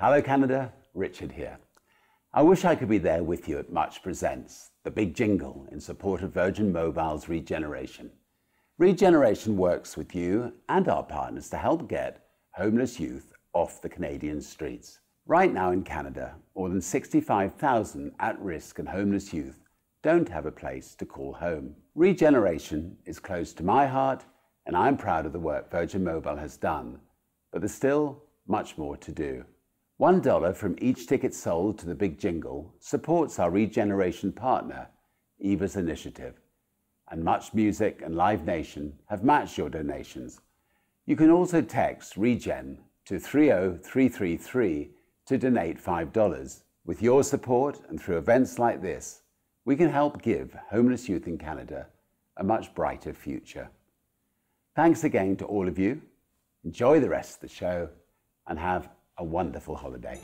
Hello, Canada. Richard here. I wish I could be there with you at Much Presents, the big jingle in support of Virgin Mobile's regeneration. Regeneration works with you and our partners to help get homeless youth off the Canadian streets. Right now in Canada, more than 65,000 at risk and homeless youth don't have a place to call home. Regeneration is close to my heart, and I'm proud of the work Virgin Mobile has done, but there's still much more to do. $1 from each ticket sold to the Big Jingle supports our regeneration partner, Eva's initiative, and Much Music and Live Nation have matched your donations. You can also text REGEN to 30333 to donate $5. With your support and through events like this, we can help give homeless youth in Canada a much brighter future. Thanks again to all of you. Enjoy the rest of the show and have a wonderful holiday.